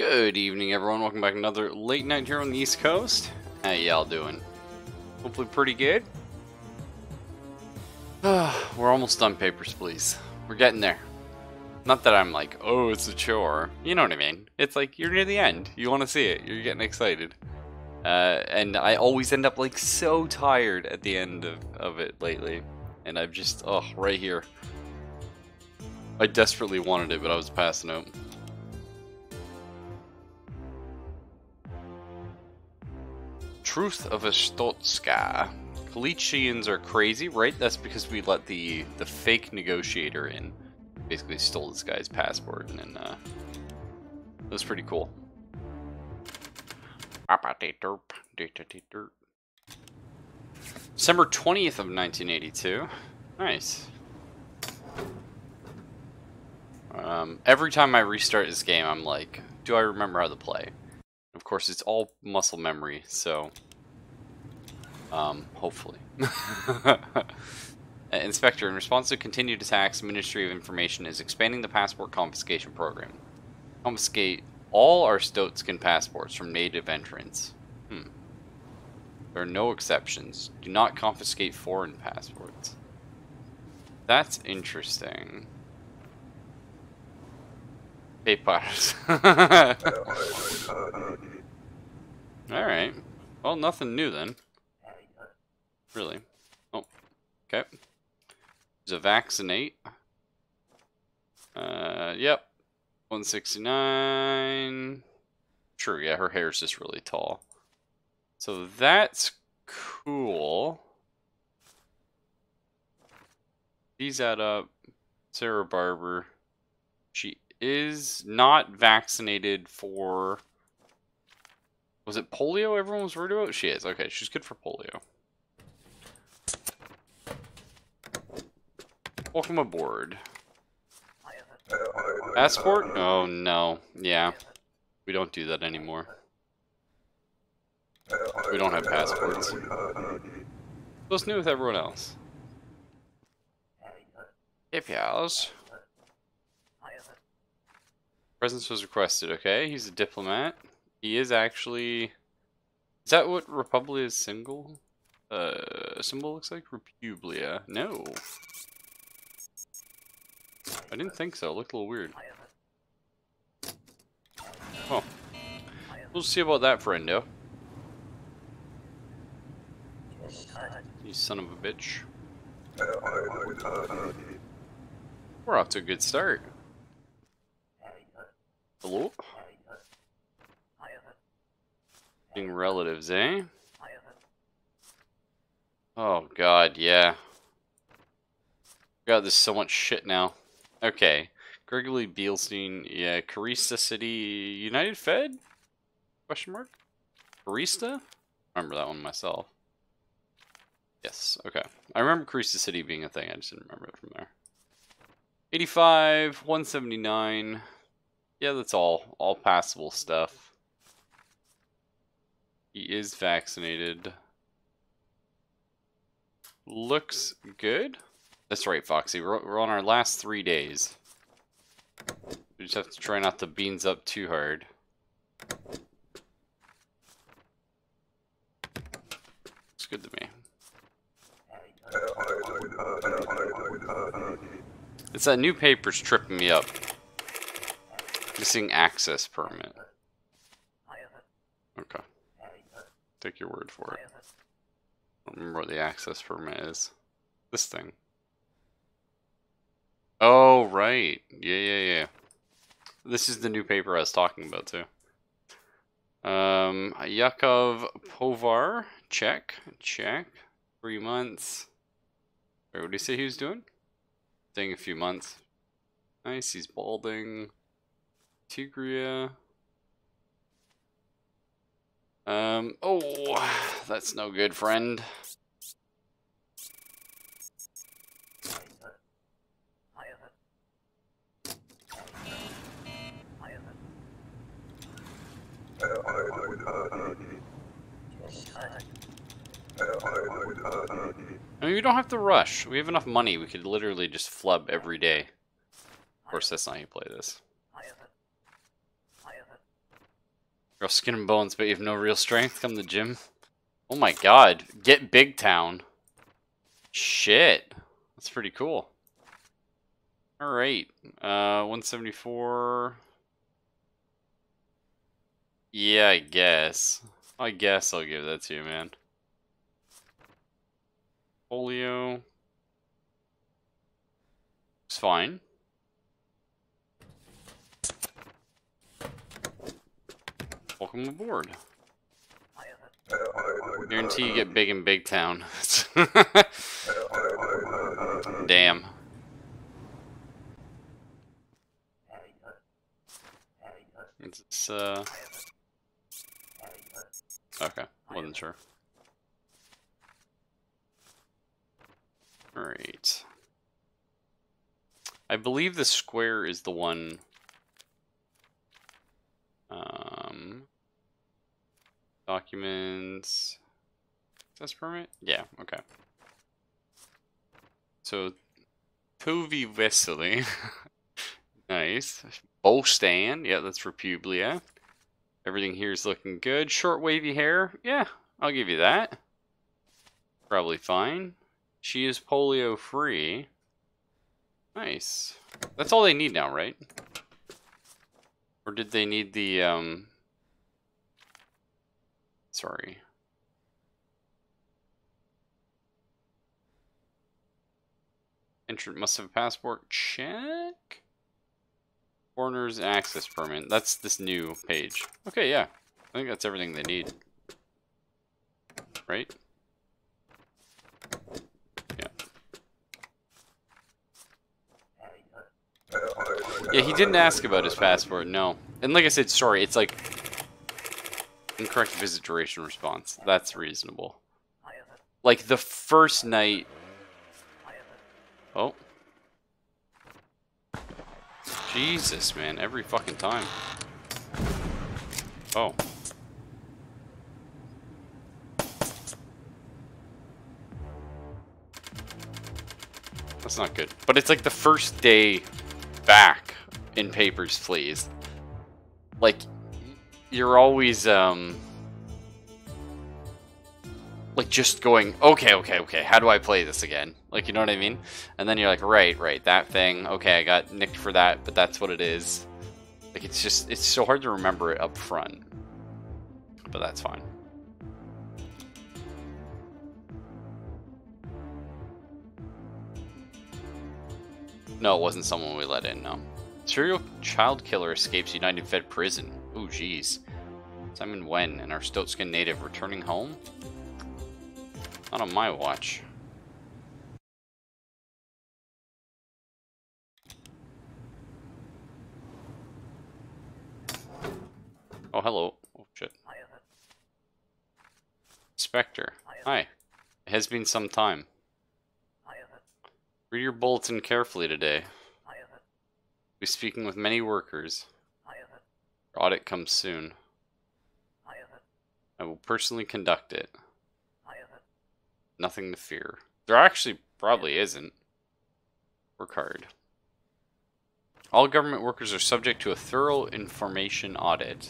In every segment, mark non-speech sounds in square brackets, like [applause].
Good evening, everyone. Welcome back to another late night here on the East Coast. How y'all doing? Hopefully pretty good. [sighs] We're almost done, Papers, Please. We're getting there. Not that I'm like, oh, it's a chore. You know what I mean? It's like you're near the end. You want to see it. You're getting excited. Uh, and I always end up like so tired at the end of, of it lately. And I've just, oh, right here. I desperately wanted it, but I was passing out. Truth of Arstotzka. Kolechians are crazy, right? That's because we let the the fake negotiator in. Basically stole this guy's passport and then uh it was pretty cool. December 20th of 1982. Nice. Um, every time I restart this game, I'm like, do I remember how to play? Of course, it's all muscle memory, so um, hopefully. [laughs] Inspector, in response to continued attacks, Ministry of Information is expanding the passport confiscation program. Confiscate all Arstotzkan passports from native entrants. Hmm. There are no exceptions. Do not confiscate foreign passports. That's interesting. Papers. [laughs] Alright. Well, nothing new then. Really? Oh. Okay. A vaccinate. Uh, yep. 169. True, yeah, her hair's just really tall. So that's cool. These add up. Sarah Barber. She is not vaccinated for... Was it polio everyone was worried about? She is. Okay, she's good for polio. Welcome aboard. Passport? Oh no. Yeah. We don't do that anymore. We don't have passports. What's new with everyone else? If yes. Presence was requested, okay. He's a diplomat. He is actually... Is that what Republia's symbol? Uh, symbol looks like? Republia. No. I didn't think so. It looked a little weird. Oh. We'll see about that, friendo. You son of a bitch. We're off to a good start. Hello? Being relatives, eh? Oh god, yeah. God, there's so much shit now. Okay. Gregory Bielstein, yeah, Korista City United Fed? Question mark? Korista? remember that one myself. Yes, okay. I remember Korista City being a thing, I just didn't remember it from there. 85, 179. Yeah, that's all. All passable stuff. He is vaccinated. Looks good. That's right, Foxy. We're, we're on our last three days. We just have to try not to beans up too hard. It's good to me. It's that new paper's tripping me up. Missing access permit. Okay. Take your word for it. I don't remember what the access permit is. This thing. Oh, right. Yeah, yeah, yeah. This is the new paper I was talking about, too. Um, Yakov Povar. Check. Check. Three months. Wait, what did he say he was doing? Staying a few months. Nice, he's balding. Tigria. Um, oh, that's no good, friend. I mean, we don't have to rush. We have enough money. We could literally just flub every day. Of course, that's not how you play this. Real skin and bones, but you have no real strength. Come to the gym. Oh my god. Get Big Town. Shit. That's pretty cool. Alright. Uh, 174. Yeah, I guess. I guess I'll give that to you, man. Polio. It's fine. Welcome aboard. Guarantee you get big in Big Town. [laughs] Damn. It's, uh... Okay, wasn't sure. Alright. I believe the square is the one... Um... Documents... Access permit? Yeah, okay. So, Tuvi Vesely. [laughs] nice. Bow stand. Yeah, that's for Publia. Everything here is looking good. Short wavy hair. Yeah, I'll give you that. Probably fine. She is polio free. Nice. That's all they need now, right? Or did they need the, um... Sorry. Entrant must have a passport. Check. Foreigners access permit. That's this new page. Okay, yeah. I think that's everything they need. Right? Yeah. Yeah, he didn't ask about his passport, no. And like I said, sorry, it's like incorrect visit duration response. That's reasonable. Like the first night Oh. Jesus, man. Every fucking time. Oh. That's not good. But it's like the first day back in Papers, Please. Like, you're always, um like just going, okay, okay, okay, how do I play this again? Like, you know what I mean? And then you're like, right, right, that thing, okay, I got nicked for that, but that's what it is. Like, it's just, it's so hard to remember it up front. But that's fine. No, it wasn't someone we let in, no. Serial child killer escapes United Fed prison. Ooh, jeez. Simon Wen and Arstotzkan native returning home? Not on my watch. Oh, hello. Oh, shit. Spectre. Hi. It has been some time. Read your bulletin carefully today. Be speaking with many workers. Your audit comes soon. I will personally conduct it. Nothing to fear. There actually probably isn't. Work hard. All government workers are subject to a thorough information audit.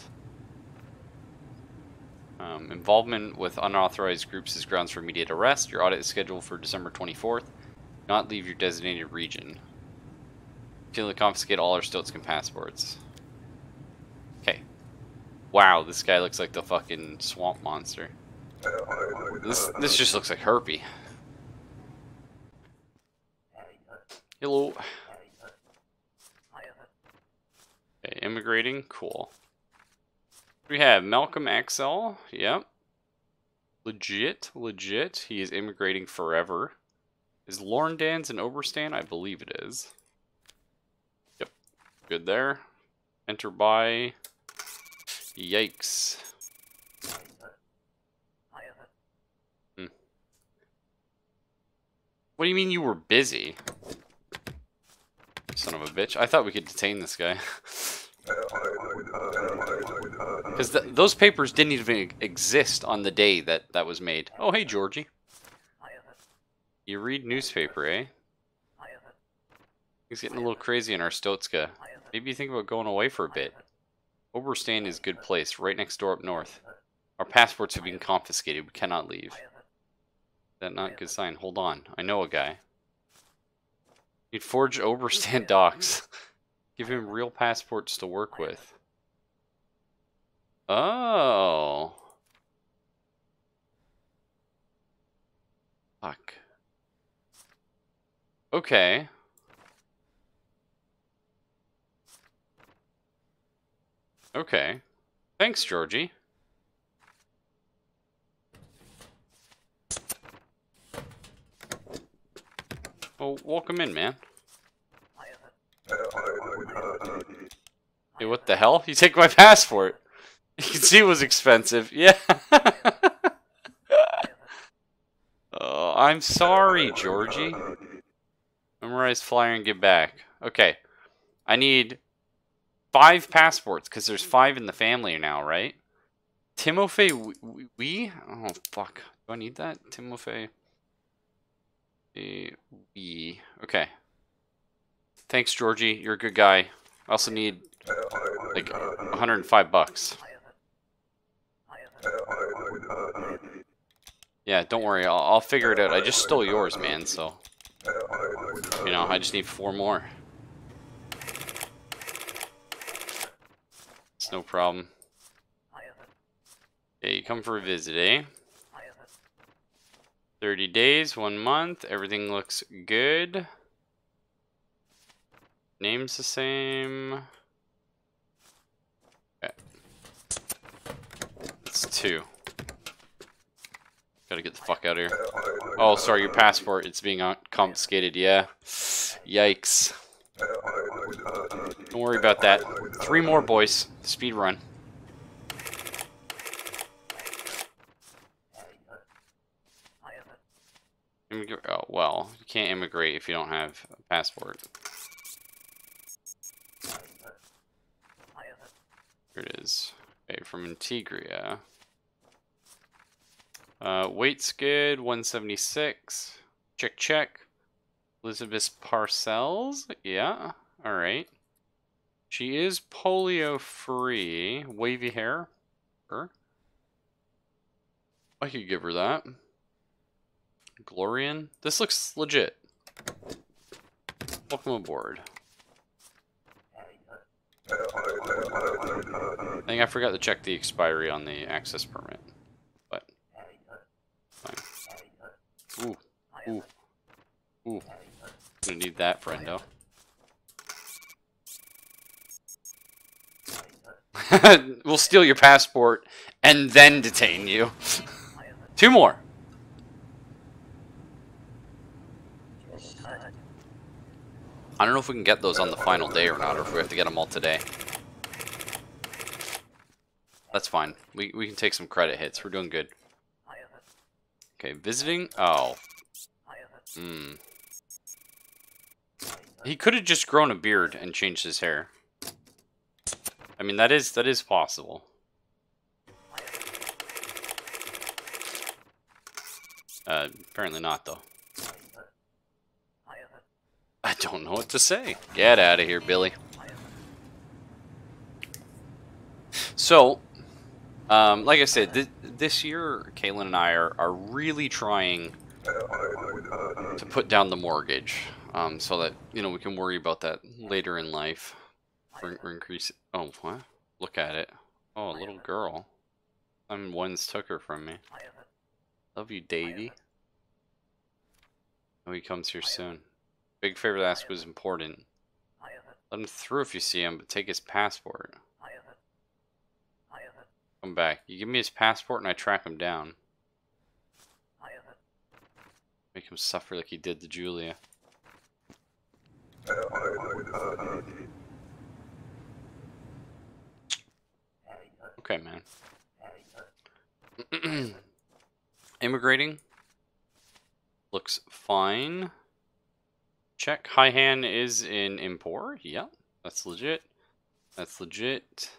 Um, involvement with unauthorized groups is grounds for immediate arrest. Your audit is scheduled for December 24th. not leave your designated region. to confiscate all Arstotzkan passports. Wow, this guy looks like the fucking swamp monster. This this just looks like herpy. Hello. Okay, immigrating, cool. We have Malcolm XL, yep. Legit, legit. He is immigrating forever. Is Lorndaz an Obristan? I believe it is. Yep, good there. Enter by. Yikes. What do you mean you were busy? Son of a bitch. I thought we could detain this guy. [laughs] Because th those papers didn't even exist on the day that that was made. Oh, hey, Georgie. You read newspaper, eh? He's getting a little crazy in Arstotzka. Maybe you think about going away for a bit. Oberstand is a good place, right next door up north. Our passports have been confiscated. We cannot leave. That not good sign. Hold on. I know a guy. You'd forge Oberstand [laughs] docs. [laughs] Give him real passports to work with. Oh. Fuck. Okay. Okay. Thanks, Georgie. Well, welcome in, man. Hey, what the hell? You take my passport. You can see it was expensive. Yeah. [laughs] oh, I'm sorry, Georgie. Memorize flyer and get back. Okay. I need five passports because there's five in the family now, right? Timofey, we, we? Oh, fuck. Do I need that? Timofey. We. Okay. Thanks, Georgie. You're a good guy. I also need like 105 bucks. Yeah, don't worry. I'll, I'll figure it out. I just stole yours, man, so... You know, I just need four more. No problem. Okay, you come for a visit, eh? 30 days, one month. Everything looks good. Name's the same. Okay. It's two. Gotta get the fuck out of here. Oh, sorry, your passport. It's being confiscated. Yeah. Yikes. Don't worry about that. Three more, boys. Speed run. oh, well, you can't immigrate if you don't have a passport. Here it is. Okay, from Antegria. Uh, weight's good, 176. Check, check. Elizabeth Parcells, yeah, alright. She is polio-free. Wavy hair. Her. I could give her that. Glorian. This looks legit. Welcome aboard. I think I forgot to check the expiry on the access permit. But. Fine. Ooh. Ooh. Ooh. Gonna need that, friendo. [laughs] we'll steal your passport and then detain you. [laughs] Two more. I don't know if we can get those on the final day or not, or if we have to get them all today. That's fine. We, we can take some credit hits. We're doing good. Okay, visiting? Oh. Hmm. He could have just grown a beard and changed his hair. I mean, that is that is possible. Uh, apparently not, though. I don't know what to say. Get out of here, Billy. So, um, like I said, th this year, Kaylin and I are, are really trying to put down the mortgage um, so that, you know, we can worry about that later in life. We're, we're increasing. Oh, what? Look at it. Oh, a little girl. I'm one's took her from me. Love you, Davy. Oh, he comes here soon. Big favor to ask was important. Let him through if you see him, but take his passport. Come back. You give me his passport and I track him down. Make him suffer like he did to Julia. Okay, man. [clears throat] Immigrating. Looks fine. Check. Haihan is in Impor. Yeah, that's legit. That's legit.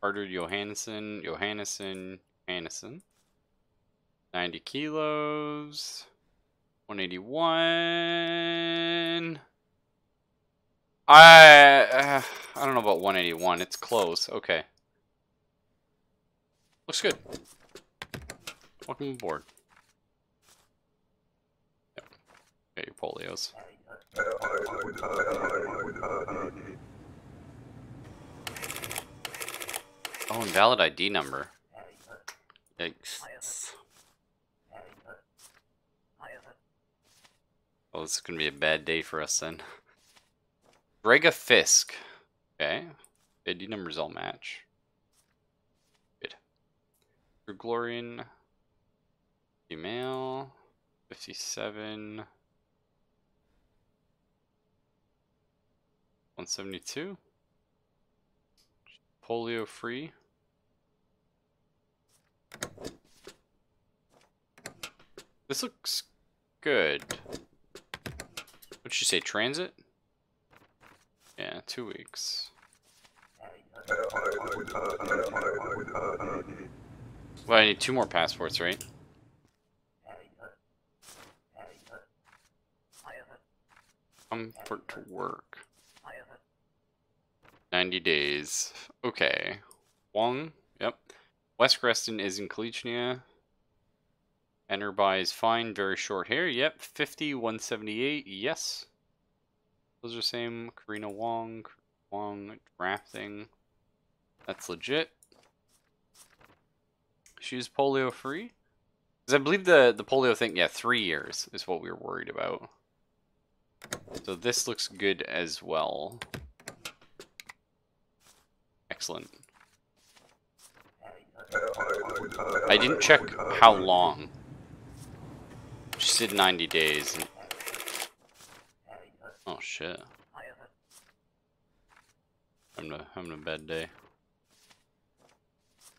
Carter Johannesson, Johannesson, Johannesson. 90 kilos. 181. I uh, I don't know about 181. It's close. Okay. Looks good. Welcome aboard. Yep. Get your polios. Oh, invalid ID number. Yikes. Oh, this is gonna be a bad day for us then. [laughs] Brega Fisk. Okay. ID numbers all match. Good. Gregorian. Female. 57. 172. Polio free. This looks good. What'd you say, transit? Yeah, two weeks. Well, I need two more passports, right? Comfort to work. 90 days. Okay. Wong, yep. West Grestin is in Kalichnia. Enter by is fine. Very short hair. Yep. 50, 178. Yes. Those are same. Karina Wong. Wong drafting. That's legit. She's polio free. Because I believe the, the polio thing, yeah, three years is what we were worried about. So this looks good as well. Excellent. I didn't check how long. She said 90 days. Oh shit. I'm having a, bad day.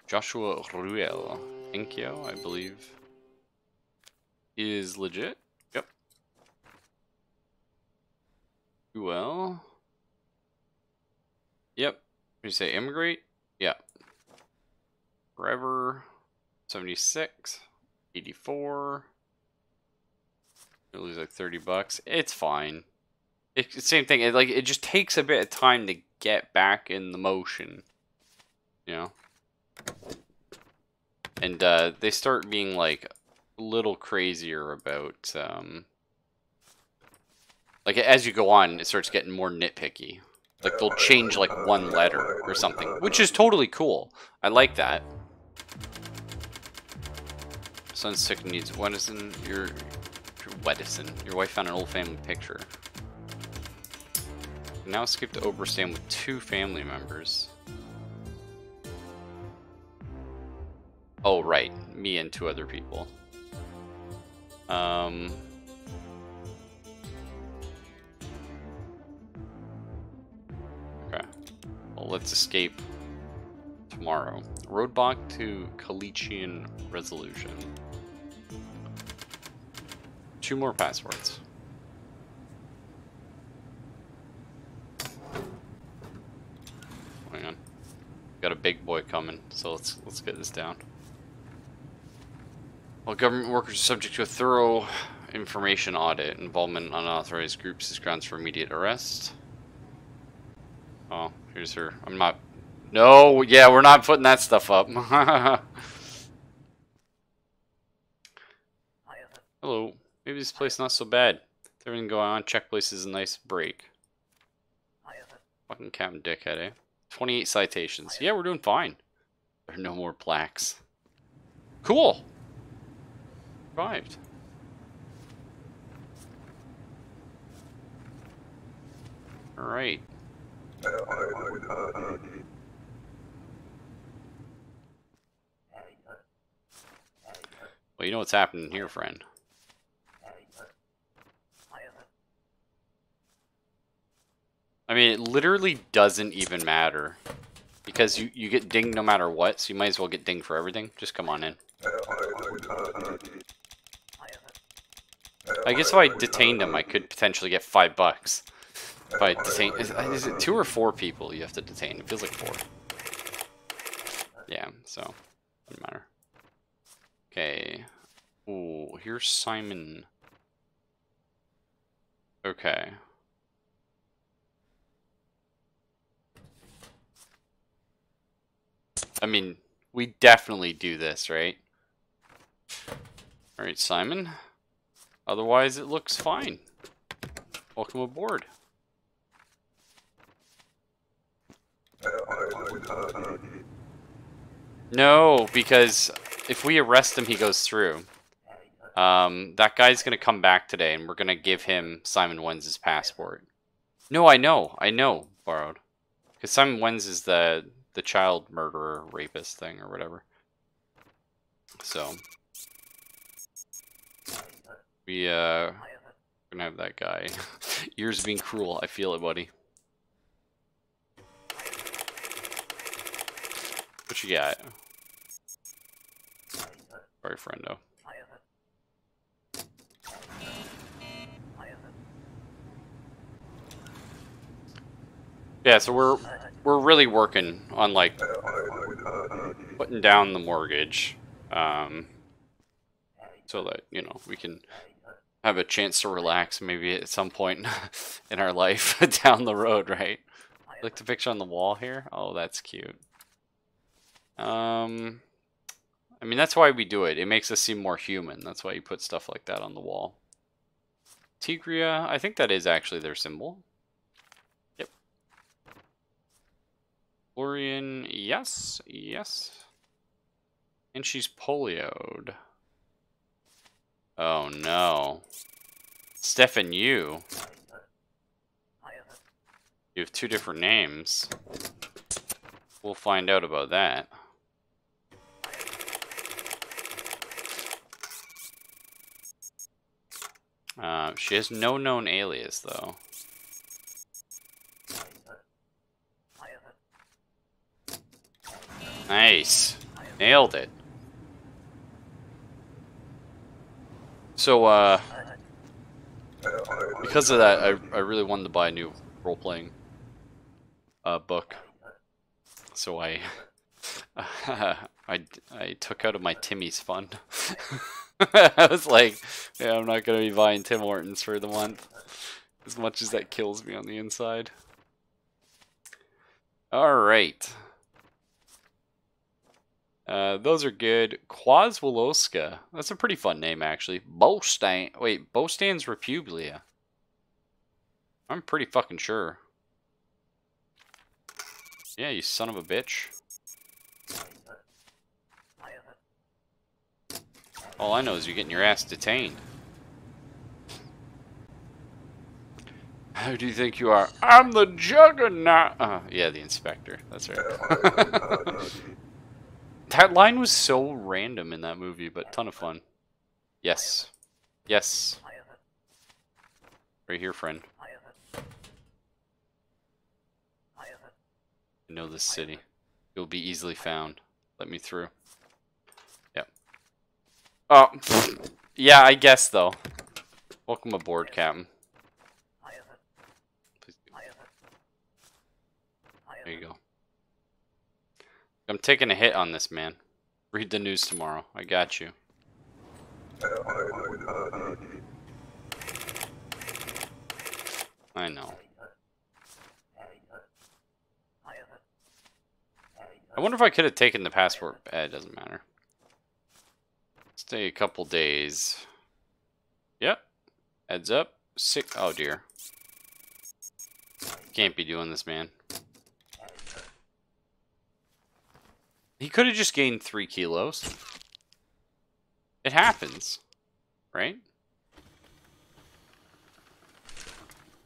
Joshua Ruel, Enkyo, I believe, is legit. Yep. Well. Yep. You say immigrate? Yeah. Forever. 76. 84. You lose like 30 bucks. It's fine. Same thing. It, like it just takes a bit of time to get back in the motion. You know? And uh, they start being like a little crazier about um, like as you go on, it starts getting more nitpicky. Like they'll change like one letter or something, which is totally cool. I like that. Son's sick needs medicine. Your, your Wedison. Your wife found an old family picture. Now skip to Obristan with two family members. Oh, right. Me and two other people. Um... Okay. Well, let's escape tomorrow. Roadblock to Kolechian Resolution. Two more passwords. Hang on. Got a big boy coming, so let's let's get this down. While government workers are subject to a thorough information audit, involvement in unauthorized groups is grounds for immediate arrest. Oh, here's her. I'm not... No, yeah, we're not putting that stuff up. [laughs] Hello. Maybe this place not so bad. everything going on, check place is a nice break. Fucking Captain Dickhead, eh? 28 citations. Yeah, we're doing fine. There are no more plaques. Cool. Survived. Alright. Well, you know what's happening here, friend. I mean, it literally doesn't even matter. Because you, you get dinged no matter what, so you might as well get dinged for everything. Just come on in. I guess if I detained him, I could potentially get five bucks. If I detain... Is, is it two or four people you have to detain? It feels like four. Yeah, so... Doesn't matter. Okay. Ooh, here's Simon. Okay. I mean, we definitely do this, right? Alright, Simon. Otherwise, it looks fine. Welcome aboard. No, because if we arrest him, he goes through. Um, that guy's gonna come back today, and we're gonna give him Simon Wenz's passport. No, I know, I know, borrowed, because Simon Wenz is the the child murderer, rapist thing, or whatever. So we uh gonna have that guy. [laughs] Ears being cruel. I feel it, buddy. What you got? Sorry, friendo. Yeah, so we're we're really working on like putting down the mortgage, um, so that you know we can have a chance to relax maybe at some point [laughs] in our life [laughs] down the road, right? Like the picture on the wall here. Oh, that's cute. Um, I mean that's why we do it. It makes us seem more human. That's why you put stuff like that on the wall. Tigria, I think that is actually their symbol. Florian, yes, yes. And she's polioed. Oh no. Stefan, you. You have two different names. We'll find out about that. Uh, she has no known alias, though. Nice. Nailed it. So, uh, because of that, I, I really wanted to buy a new role-playing uh, book. So I, [laughs] I, I took out of my Timmy's fund. [laughs] I was like, yeah, I'm not going to be buying Tim Hortons for the month. As much as that kills me on the inside. Alright. Uh, those are good. Quaswoloska. That's a pretty fun name, actually. Bostan. Wait, Bostan's Republia. I'm pretty fucking sure. Yeah, you son of a bitch. All I know is you're getting your ass detained. How do you think you are? I'm the juggernaut. Uh, yeah, the inspector. That's right. [laughs] [laughs] That line was so random in that movie, but ton of fun. Yes. Yes. Right here, friend. I know this city. You'll be easily found. Let me through. Yep. Oh, [laughs] yeah, I guess, though. Welcome aboard, Captain. There you go. I'm taking a hit on this, man. Read the news tomorrow. I got you. I know. I wonder if I could have taken the passport. Eh, it doesn't matter. Stay a couple days. Yep. Heads up. Sick. Oh, dear. Can't be doing this, man. He could have just gained three kilos. It happens, right?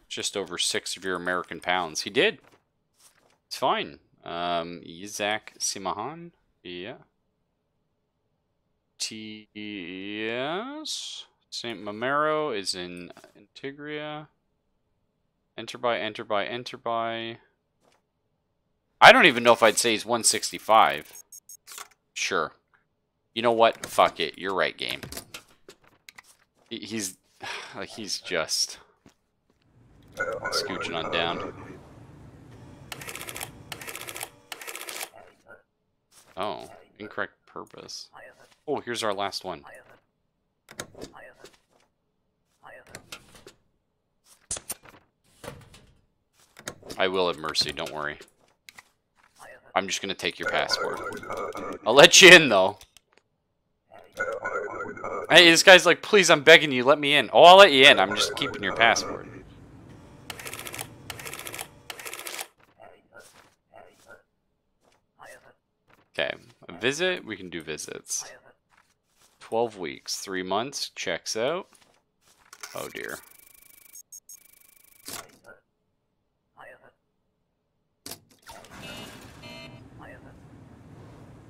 Just over six of your American pounds. He did. It's fine. Um, Isaac Simahan. Yeah. T. Yes. St. Marmero is in Antegria. Enter by, enter by, enter by. I don't even know if I'd say he's 165. Sure. You know what? Fuck it. You're right, game. He's [sighs] like he's just scooching on down. Oh, incorrect purpose. Oh, here's our last one. I will have mercy, don't worry. I'm just gonna take your passport. I'll let you in, though. Hey, this guy's like, please, I'm begging you, let me in. Oh, I'll let you in. I'm just keeping your passport. Okay, a visit, we can do visits. 12 weeks, 3 months, checks out. Oh dear.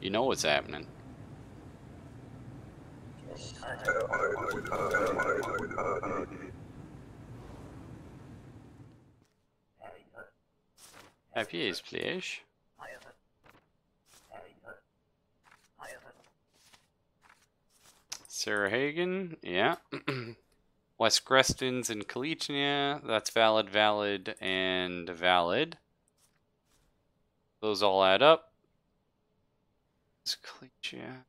You know what's happening. Happy is please. Sarah Hagen, yeah. [clears throat] West Grestons and Kalichnia, that's valid, valid, and valid. Those all add up. Kalichnia.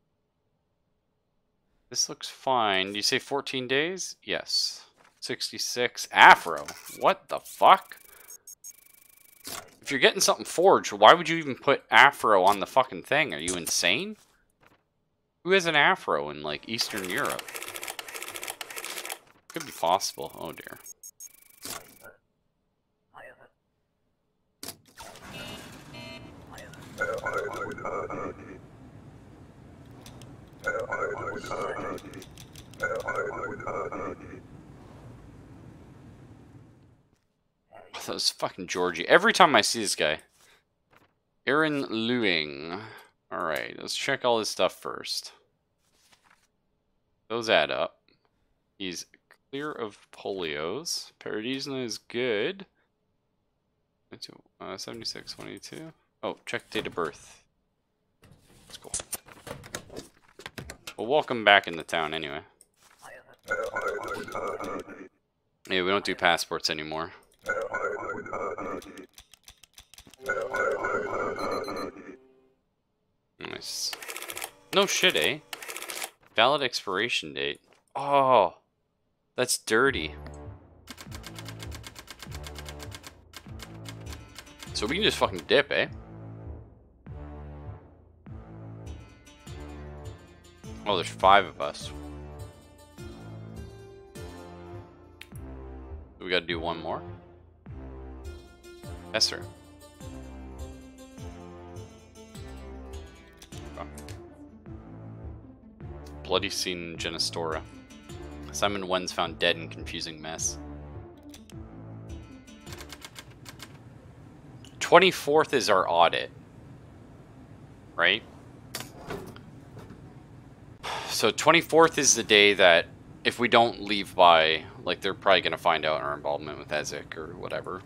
This looks fine. You say 14 days? Yes. 66. Afro. What the fuck? If you're getting something forged, why would you even put Afro on the fucking thing? Are you insane? Who has an afro in, like, Eastern Europe? Could be possible. Oh, dear. Those fucking Georgie. Every time I see this guy. Aaron Lewing. Alright, let's check all his stuff first. Those add up. He's clear of polios. Paradizna is good. Uh, 76, 22. Oh, check date of birth. That's cool. Well, welcome back in the town anyway. Yeah, we don't do passports anymore. Nice. No shit, eh? Valid expiration date. Oh, that's dirty. So we can just fucking dip, eh? Oh, there's five of us. We gotta do one more? Yes, sir. Bloody scene Genestora. Simon Wen's found dead in confusing mess. 24th is our audit. Right? So 24th is the day that if we don't leave by, like they're probably going to find out our involvement with EZIC or whatever.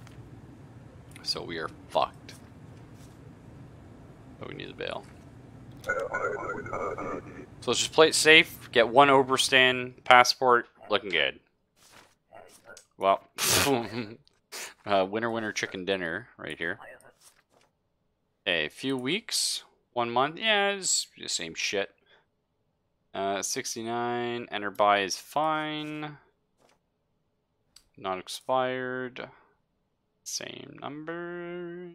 So we are fucked. But we need a bail. So let's just play it safe, get one Obristan passport, looking good. Well, [laughs] uh, winner winner chicken dinner right here. A few weeks, one month, yeah, it's the same shit. Uh, 69, enter buy is fine. Not expired. Same number.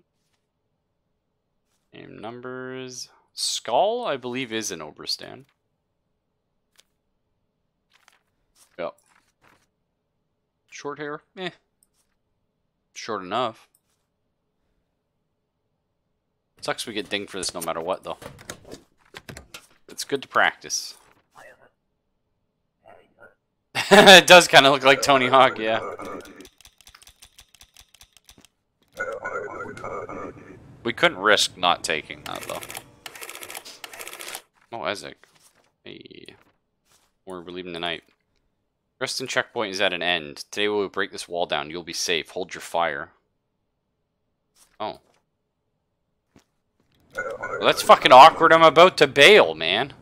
Same numbers. Skull, I believe, is an Obristan. Yep. Short hair? Eh. Short enough. Sucks we get dinged for this no matter what, though. It's good to practice. [laughs] it does kind of look like Tony Hawk, yeah. We couldn't risk not taking that, though. Oh, EZIC. Hey. We're leaving tonight. Reston checkpoint is at an end. Today we will break this wall down. You'll be safe. Hold your fire. Oh. Well, that's fucking awkward. I'm about to bail, man.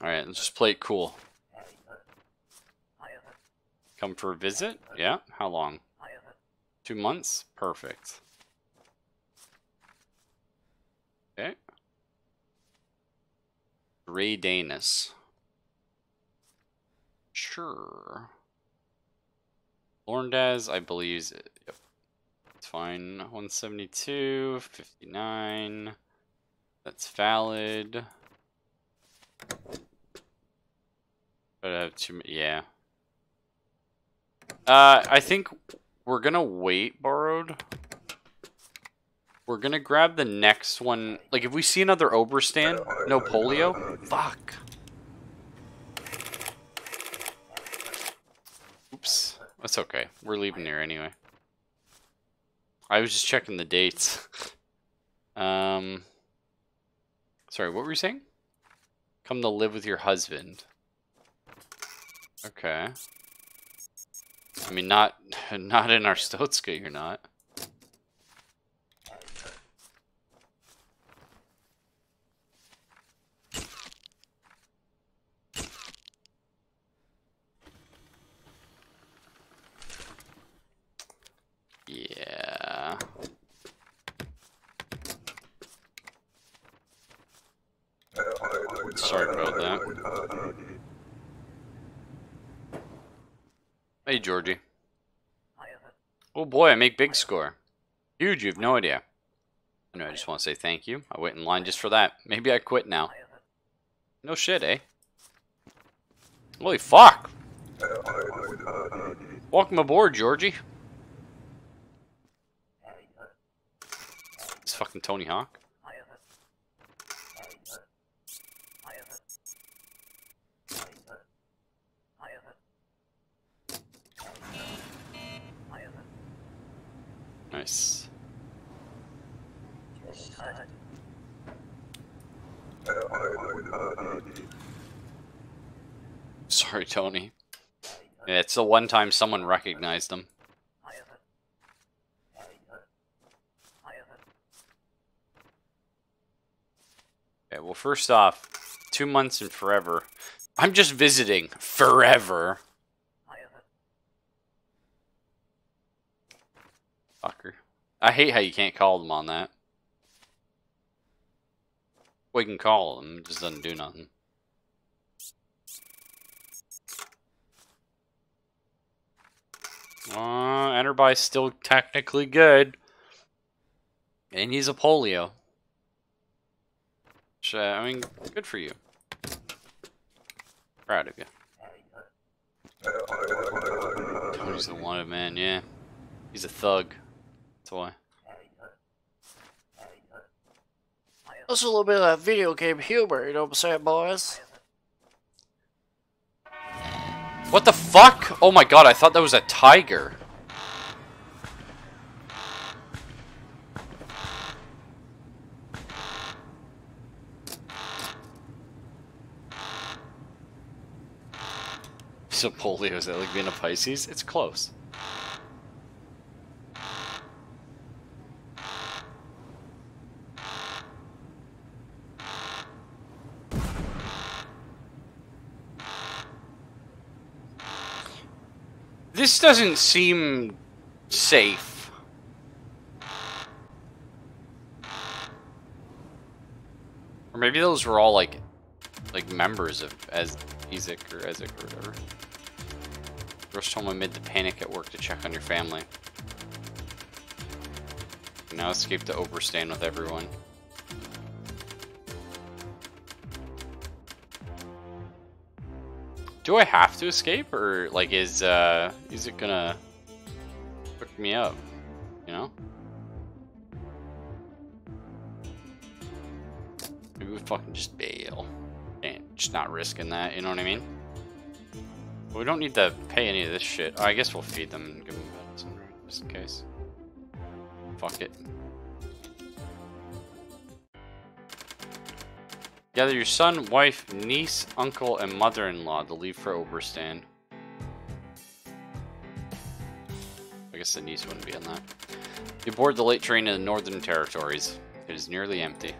Alright, let's just play it cool. Come for a visit? Yeah? How long? Two months? Perfect. Okay. Ray Danis. Sure. Lorndaz, I believe. Yep. It's fine. 172, 59. That's valid. But I have too many. Yeah. Uh, I think we're gonna wait, borrowed. We're gonna grab the next one. Like, if we see another Obristan, no polio. Fuck. Oops. That's okay. We're leaving here anyway. I was just checking the dates. [laughs] um. Sorry, what were you saying? Come to live with your husband. Okay. I mean, not [laughs] not in Arstotzka, you're not. Yeah. Sorry about that. Hey, Georgie. Oh boy, I make big score. Huge, you have no idea. I know, I just want to say thank you. I wait in line just for that. Maybe I quit now. No shit, eh? Holy fuck! Welcome aboard, Georgie. It's fucking Tony Hawk. Nice. Sorry, Tony. Yeah, it's the one time someone recognized him. Okay, well, first off, two months and forever. I'm just visiting forever. Fucker. I hate how you can't call them on that. We can call them, it just doesn't do nothing. Uh, Enterby's still technically good. And he's a polio. Which, uh, I mean, good for you. Proud of you. Tony's the wanted man, yeah. He's a thug. That's why. That's a little bit of that video game humor, you know what I'm saying, boys? What the fuck? Oh my god, I thought that was a tiger. [laughs] So polio, is that like being a Pisces? It's close. Doesn't seem safe. Or maybe those were all like like members of as EZIC or EZIC or whatever. Rush home amid the panic at work to check on your family. Now escape to Obristan with everyone. Do I have to escape, or like is uh is it gonna hook me up? You know? Maybe we fucking just bail. And just not risking that, you know what I mean? But we don't need to pay any of this shit. Oh, I guess we'll feed them and give them medicine just in case. Fuck it. Gather your son, wife, niece, uncle, and mother-in-law to leave for Obristan. I guess the niece wouldn't be on that. You board the late train in the Northern Territories. It is nearly empty.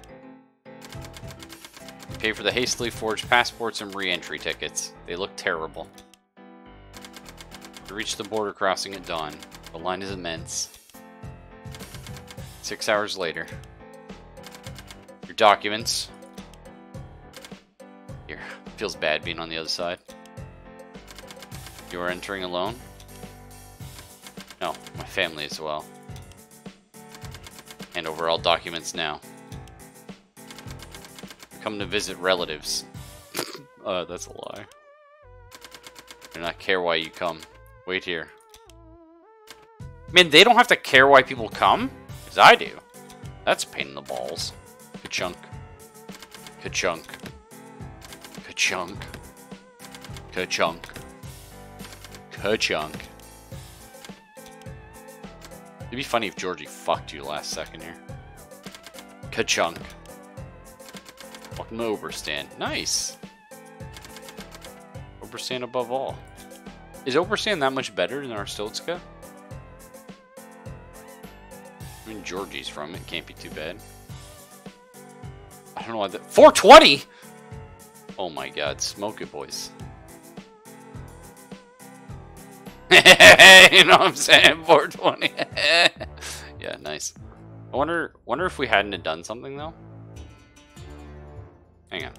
You pay for the hastily forged passports and re-entry tickets. They look terrible. You reach the border crossing at dawn. The line is immense. Six hours later. Your documents, Feels bad being on the other side. You are entering alone? No, my family as well. Hand over all documents now. Come to visit relatives. [laughs] uh, that's a lie. Do not care why you come. Wait here. Man, they don't have to care why people come? Because I do. That's pain in the balls. Ka-chunk. Ka-chunk. Ka-chunk. Ka-chunk. Ka-chunk. It'd be funny if Georgie fucked you last second here. Ka-chunk. Welcome to Obristan. Nice. Obristan above all. Is Obristan that much better than Arstotzka? I mean, Georgie's from it. Can't be too bad. I don't know why that... 420?! Oh my god. Smoke it, boys. [laughs] you know what I'm saying? [laughs] 420. [laughs] yeah, nice. I wonder wonder if we hadn't have done something though. Hang on.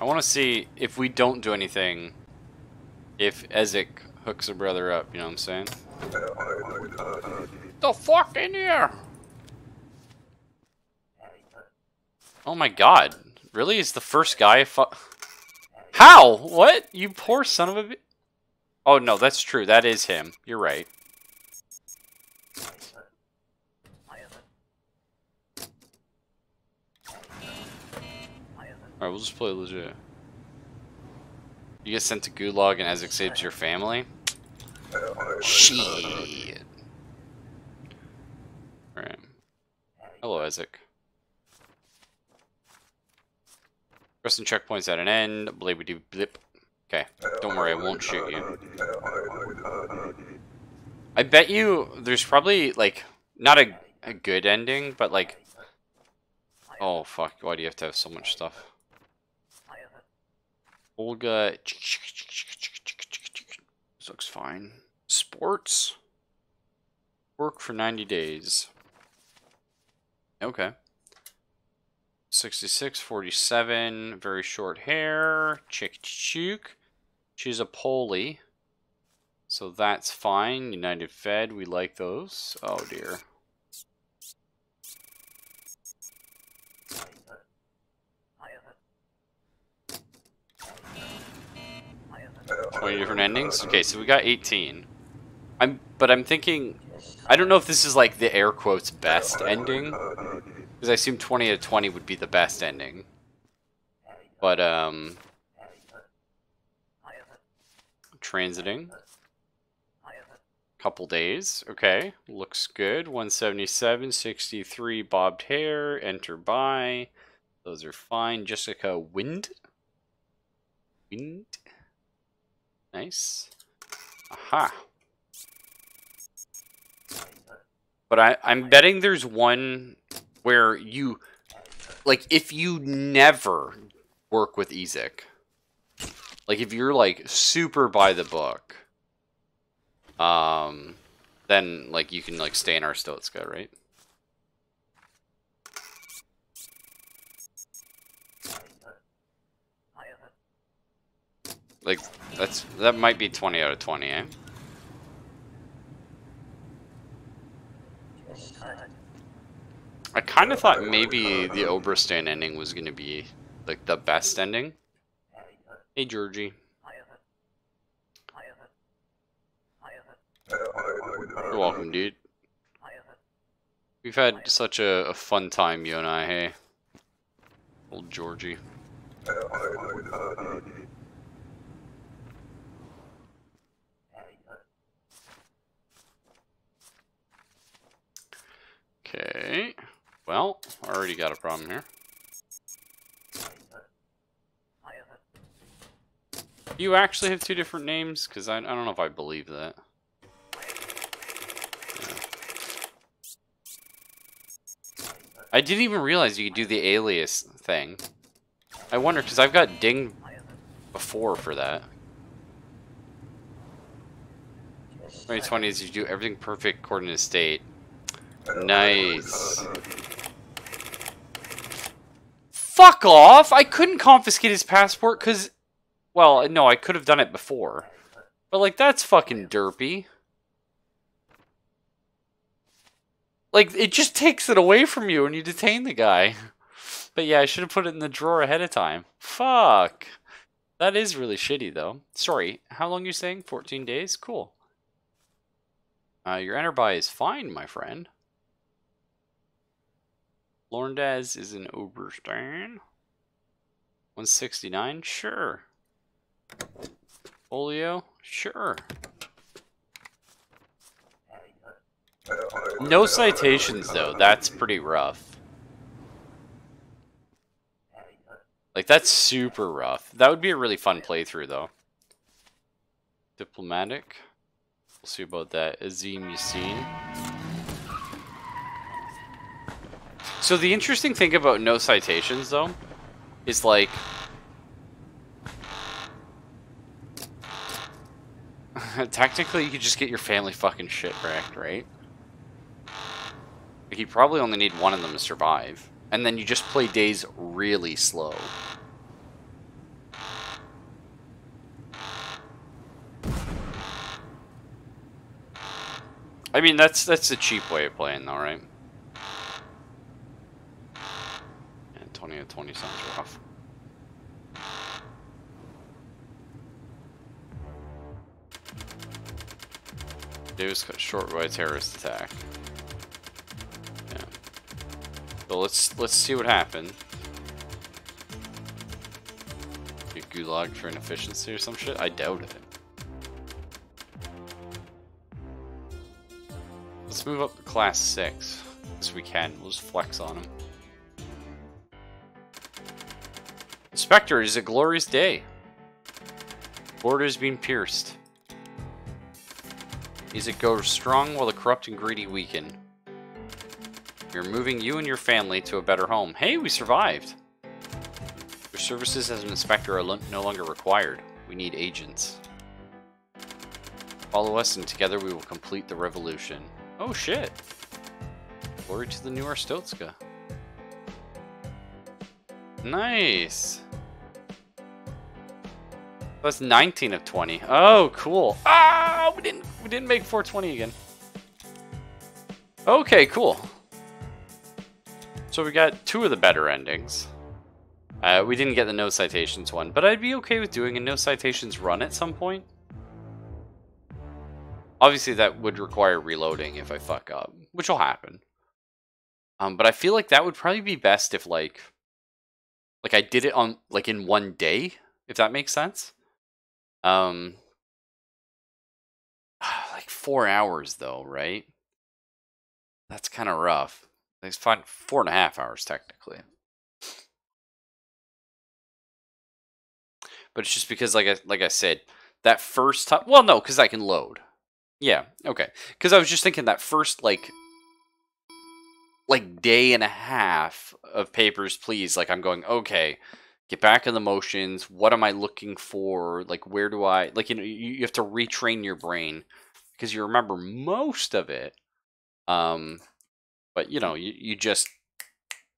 I want to see if we don't do anything, if EZIC hooks a brother up, you know what I'm saying? The fuck in here? Oh my god. Really? Is the first guy How? What? You poor son of a Oh no, that's true. That is him. You're right. Alright, we'll just play legit. You get sent to Gulag and EZIC saves your family? Shit. Alright. Hello, EZIC. Pressing checkpoints at an end. Blibbity blip. Okay. Don't worry, I won't shoot you. I bet you there's probably, like, not a, a good ending, but, like... Oh, fuck. Why do you have to have so much stuff? Olga. This looks fine. Sports. Work for 90 days. Okay. 66, 47, very short hair, chick chook. She's a Polly. So that's fine. United Fed, we like those. Oh dear. Twenty different endings. Okay, so we got eighteen. I'm, but I'm thinking, I don't know if this is like the air quotes best ending, because I assume twenty to twenty would be the best ending. But um, transiting. Couple days. Okay, looks good. 177, 63 bobbed hair. Enter by. Those are fine. Jessica Wind. Wind. Nice. Aha. But I, I'm betting there's one where you, like, if you never work with EZIC, like, if you're, like, super by the book, um, then, like, you can, like, stay in our Arstotzka, right? Like, that's, that might be 20 out of 20, eh? I kind of thought maybe the Obristan ending was going to be, like, the best ending. Hey, Georgie. You're welcome, dude. We've had such a, a fun time, you and I, hey? Old Georgie. Okay. I already got a problem here. You actually have two different names? Because I, I don't know if I believe that. I didn't even realize you could do the alias thing. I wonder, because I've got dinged before for that. 2020 is you do everything perfect according to state. Nice. Fuck off! I couldn't confiscate his passport because... Well, no, I could have done it before. But, like, that's fucking derpy. Like, it just takes it away from you when you detain the guy. But yeah, I should have put it in the drawer ahead of time. Fuck. That is really shitty, though. Sorry, how long you saying? 14 days? Cool. Uh, your enter buy is fine, my friend. Lorndaz is an Obristan. 169? Sure. Folio? Sure. No citations, though. That's pretty rough. Like, that's super rough. That would be a really fun playthrough, though. Diplomatic. We'll see about that. Azim Yassin. So the interesting thing about no citations, though, is like... [laughs] Technically, you could just get your family fucking shit wrecked, right? You probably only need one of them to survive. And then you just play days really slow. I mean, that's that's a cheap way of playing, though, right? And 20 to 20 sounds rough. Davis cut short by terrorist attack. Yeah. So let's let's see what happened. Get gulag for inefficiency or some shit? I doubt it. Let's move up to class 6. As we can. We'll just flex on him. Inspector, it is a glorious day. Borders being pierced. Is it goes strong while the corrupt and greedy weaken. We're moving you and your family to a better home. Hey, we survived! Your services as an inspector are no longer required. We need agents. Follow us and together we will complete the revolution. Oh shit! Glory to the new Arstotzka. Nice! That's 19 of 20. Oh, cool. Ah, we didn't we didn't make 420 again. Okay, cool. So we got two of the better endings. Uh, we didn't get the no citations one, but I'd be okay with doing a no citations run at some point. Obviously, that would require reloading if I fuck up, which will happen. Um, but I feel like that would probably be best if like, like I did it on like in one day, if that makes sense. Um, [sighs] like four hours though, right? That's kind of rough. It's fine, four and a half hours technically. But it's just because, like I like I said, that first time. Well, no, because I can load. Yeah, okay. Because I was just thinking that first, like, like day and a half of Papers, Please. Like, I'm going, okay, get back in the motions. What am I looking for? Like, where do I, like, you know, you, have to retrain your brain because you remember most of it. Um, but, you know, you, you just,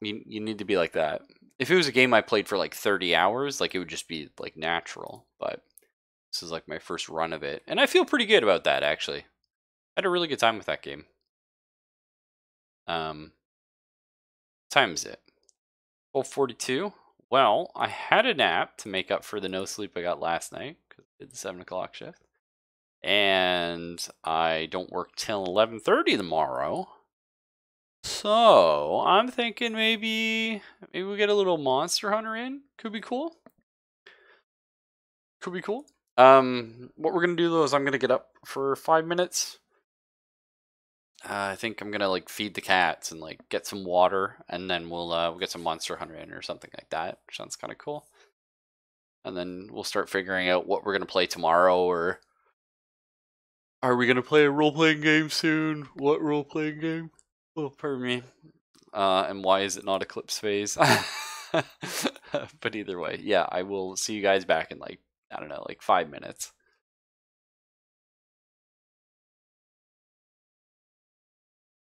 you, you need to be like that. If it was a game I played for like 30 hours, like, it would just be, like, natural. But this is like my first run of it. And I feel pretty good about that, actually. I had a really good time with that game. Um, time is it? 1242? Well, I had a nap to make up for the no sleep I got last night, because I did the 7 o'clock shift. And I don't work till 11.30 tomorrow. So, I'm thinking maybe, maybe we get a little Monster Hunter in. Could be cool. Could be cool. Um, what we're gonna do though is I'm gonna get up for five minutes. Uh, I think I'm gonna like feed the cats and like get some water, and then we'll uh, we'll get some Monster Hunter in or something like that. Which Sounds kind of cool. And then we'll start figuring out what we're gonna play tomorrow, or are we gonna play a role playing game soon? What role playing game? Oh, pardon me. Uh, and why is it not Eclipse Phase? [laughs] but either way, yeah, I will see you guys back in like I don't know, like five minutes.